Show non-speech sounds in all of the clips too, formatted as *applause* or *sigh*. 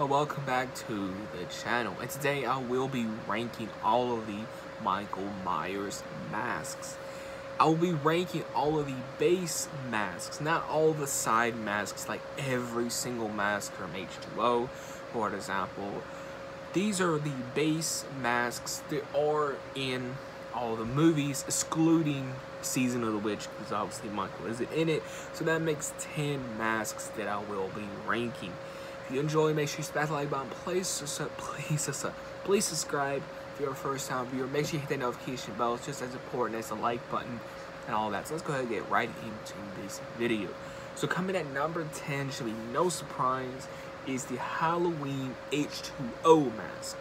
Well, welcome back to the channel. And today I will be ranking all of the Michael Myers masks. I will be ranking all of the base masks, not all the side masks like every single mask from H2O, for example. These are the base masks that are in all the movies, excluding Season of the Witch, because obviously Michael isn't in it. So that makes 10 masks that I will be ranking. You enjoy, make sure you smash the like button. Please, *laughs* please, please subscribe if you're a first time viewer. Make sure you hit that notification bell. It's just as important as the like button and all that. So let's go ahead and get right into this video. So coming at number 10, should be no surprise, is the Halloween H2O mask.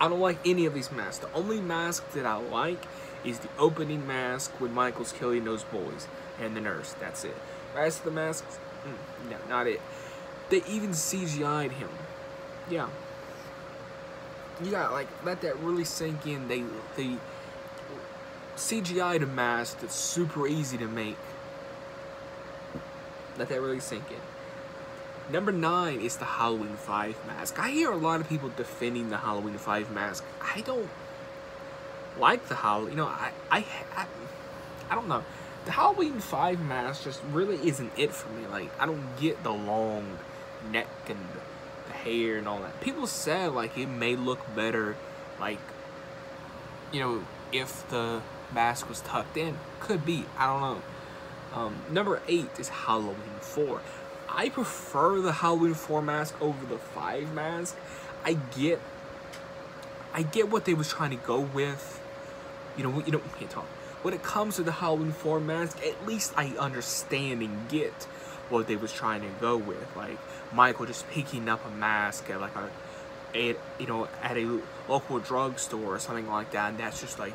I don't like any of these masks. The only mask that I like is the opening mask when Michael's killing those boys and the nurse. That's it. The rest of the masks, mm, no, not it. They even CGI'd him. Yeah. You gotta like let that really sink in. They they CGI'd a mask that's super easy to make. Let that really sink in. Number nine is the Halloween 5 mask. I hear a lot of people defending the Halloween 5 mask. I don't like the Halloween. You know, I, I, I, I don't know. The Halloween 5 mask just really isn't it for me. Like, I don't get the long neck and the hair and all that. People said, like, it may look better, like, you know, if the mask was tucked in. Could be. I don't know. Um, number 8 is Halloween 4. I prefer the Halloween 4 mask over the 5 mask. I get I get what they was trying to go with. You know, you know, can't talk. When it comes to the Halloween 4 mask, at least I understand and get what they was trying to go with. Like Michael just picking up a mask at like a, a you know, at a local drugstore or something like that, and that's just like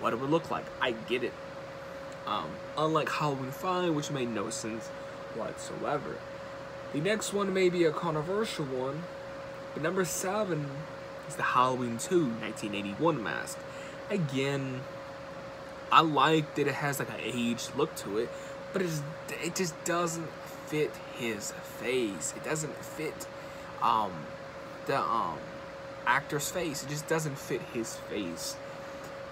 what it would look like. I get it. Um, unlike Halloween 5, which made no sense whatsoever. The next one may be a controversial one, but number 7 is the Halloween 2 1981 mask. Again, I like that it has like an aged look to it, but it just, it just doesn't fit his face. It doesn't fit um, the um, actor's face. It just doesn't fit his face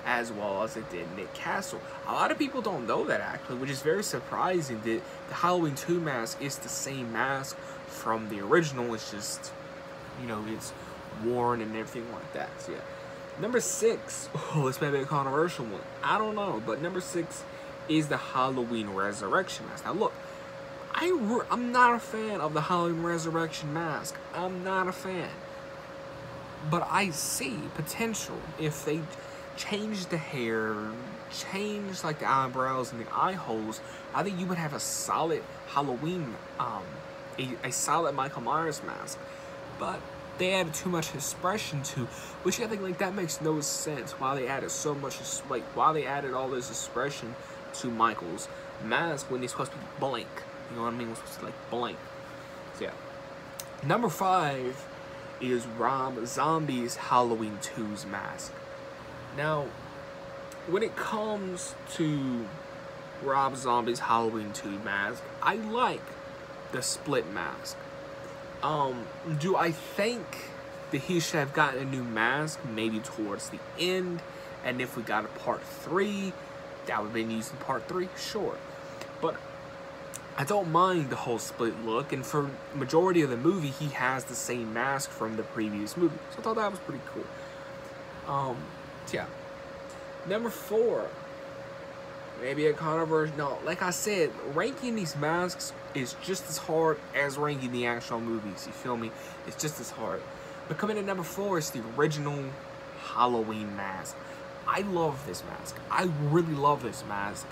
as well as it did Nick Castle. A lot of people don't know that actually, which is very surprising that the Halloween 2 mask is the same mask from the original. It's just, you know, it's worn and everything like that. So yeah. Number six, *laughs* oh, this may be a controversial one. I don't know, but number six is the Halloween Resurrection mask. Now look, I I'm not a fan of the Halloween Resurrection mask. I'm not a fan. But I see potential if they change the hair, change like the eyebrows and the eye holes, I think you would have a solid Halloween, um, a, a solid Michael Myers mask. But they added too much expression to, which I think like that makes no sense. Why they added so much, like why they added all this expression to Michael's mask when he's supposed to be blank. You know what I mean? It's be like blank. So yeah. Number five is Rob Zombie's Halloween 2's mask. Now, when it comes to Rob Zombie's Halloween 2 mask, I like the split mask. Um, do I think that he should have gotten a new mask maybe towards the end? And if we got a part 3, that would have been used in part 3? Sure. But I don't mind the whole split look, and for majority of the movie, he has the same mask from the previous movie. So I thought that was pretty cool. Um, yeah. Number four, maybe a controversy. No, like I said, ranking these masks is just as hard as ranking the actual movies. You feel me? It's just as hard. But coming in number four is the original Halloween mask. I love this mask. I really love this mask.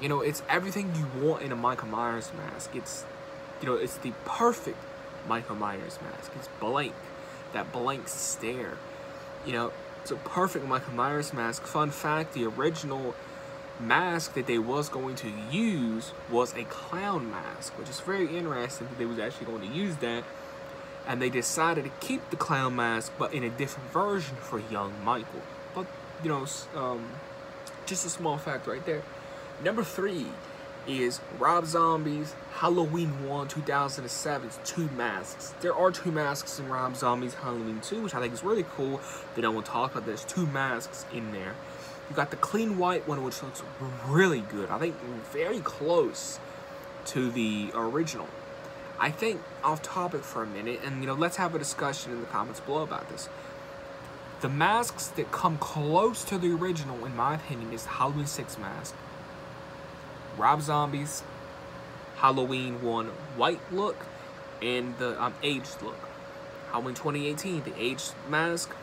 You know, it's everything you want in a Michael Myers mask. It's, you know, it's the perfect Michael Myers mask. It's blank. That blank stare. You know, it's a perfect Michael Myers mask. Fun fact, the original mask that they was going to use was a clown mask, which is very interesting that they was actually going to use that. And they decided to keep the clown mask, but in a different version for young Michael. But, you know, um, just a small fact right there. Number three is Rob Zombie's Halloween 1 2007's two masks. There are two masks in Rob Zombie's Halloween 2, which I think is really cool. They don't want to talk about There's two masks in there. You got the clean white one, which looks really good. I think very close to the original. I think off topic for a minute, and you know, let's have a discussion in the comments below about this. The masks that come close to the original, in my opinion, is the Halloween 6 mask, Rob Zombie's Halloween 1 white look, and the um, aged look. Halloween 2018, the aged mask,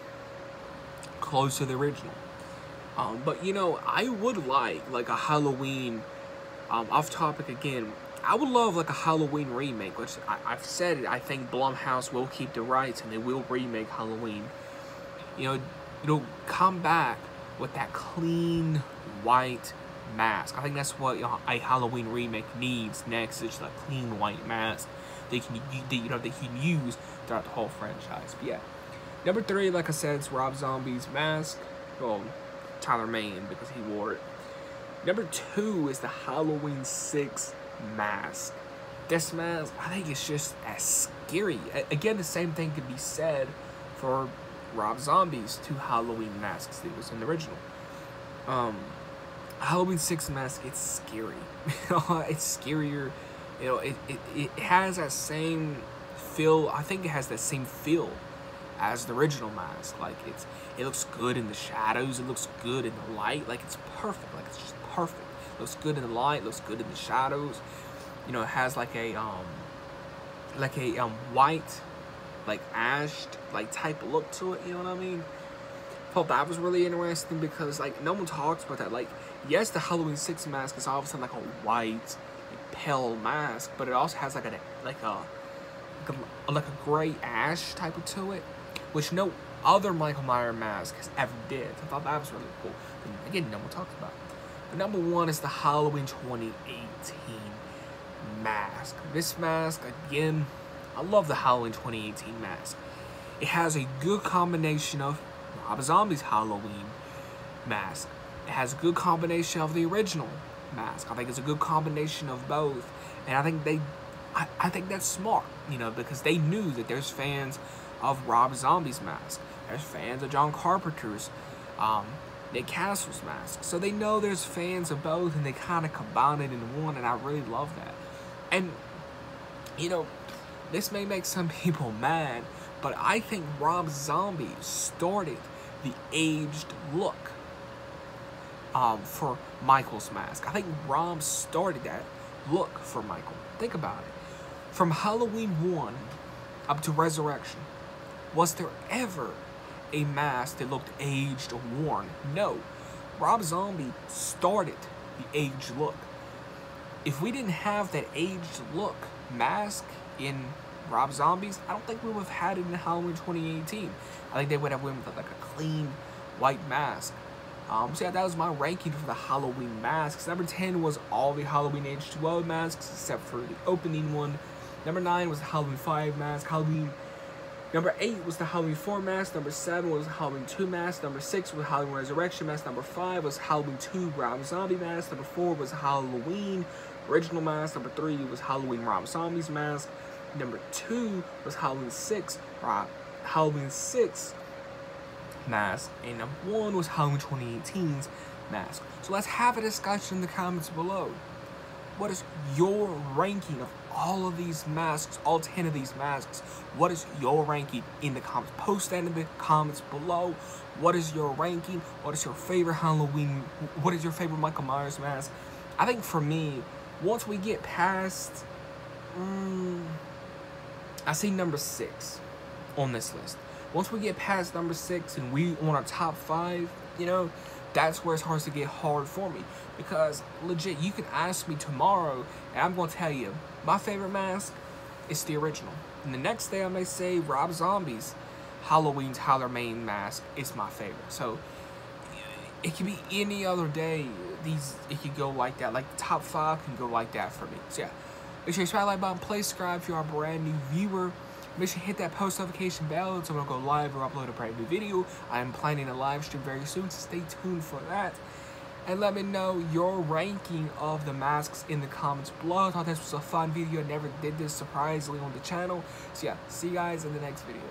close to the original. Um, but you know, I would like like a Halloween, um, off topic again, I would love like a Halloween remake, which I, have said it, I think Blumhouse will keep the rights and they will remake Halloween. You know, know, come back with that clean white mask. I think that's what a Halloween remake needs next. Is a clean white mask they can they, you know they can use throughout the whole franchise. But yeah, number three, like I said, it's Rob Zombie's mask. Well, Tyler Mane because he wore it. Number two is the Halloween six mask. This mask, I think it's just as scary. Again, the same thing could be said for Rob Zombie's two Halloween masks that was in the original. Um, Halloween 6 mask, it's scary. *laughs* it's scarier. You know, it, it, it has that same feel. I think it has that same feel as the original mask. Like, it's it looks good in the shadows. It looks good in the light. Like, it's perfect. Like, it's just perfect looks good in the light, looks good in the shadows. You know, it has like a um like a um white, like ashed, like type look to it, you know what I mean? Thought that was really interesting because like no one talks about that. Like, yes, the Halloween six mask is obviously like a white, like, pale mask, but it also has like a like a like a, like a gray ash type of to it, which no other Michael Myers mask has ever did. I thought that was really cool. Again, no one talks about. It. Number one is the Halloween 2018 mask. This mask, again, I love the Halloween 2018 mask. It has a good combination of Rob Zombie's Halloween mask. It has a good combination of the original mask. I think it's a good combination of both. And I think they I, I think that's smart, you know, because they knew that there's fans of Rob Zombie's mask. There's fans of John Carpenter's um, Nick Castle's mask. So they know there's fans of both and they kind of combine it in one and I really love that. And, you know, this may make some *laughs* people mad, but I think Rob Zombie started the aged look um, for Michael's mask. I think Rob started that look for Michael. Think about it. From Halloween 1 up to Resurrection, was there ever a mask that looked aged or worn. No, Rob Zombie started the aged look. If we didn't have that aged look mask in Rob Zombies, I don't think we would have had it in Halloween 2018. I think they would have went with like a clean white mask. Um, so yeah, that was my ranking for the Halloween masks. Number 10 was all the Halloween H2O masks, except for the opening one. Number 9 was the Halloween 5 mask. Halloween Number 8 was the Halloween 4 mask. Number 7 was Halloween 2 mask. Number 6 was Halloween Resurrection mask. Number 5 was Halloween 2 Rob Zombie mask. Number 4 was Halloween Original mask. Number 3 was Halloween Rob Zombies mask. Number 2 was Halloween 6 Rob Halloween 6 mask. And 1 was Halloween 2018's mask. So let's have a discussion in the comments below. What is your ranking of all of these masks, all 10 of these masks? What is your ranking in the comments? Post that in the comments below. What is your ranking? What is your favorite Halloween? What is your favorite Michael Myers mask? I think for me, once we get past, um, I see number six on this list. Once we get past number six and we on our top five, you know, that's where it starts to get hard for me. Because legit, you can ask me tomorrow, and I'm going to tell you, my favorite mask is the original. And the next day I may say Rob Zombie's Halloween Tyler Mane mask is my favorite. So it could be any other day. These it could go like that. Like the top five can go like that for me. So yeah. Make sure you smash that like button, play subscribe if you are a brand new viewer. Make sure you hit that post notification bell so when I go live or upload a brand new video. I am planning a live stream very soon, so stay tuned for that. and let me know your ranking of the masks in the comments below. I thought this was a fun video. I never did this surprisingly on the channel. So yeah, see you guys in the next video.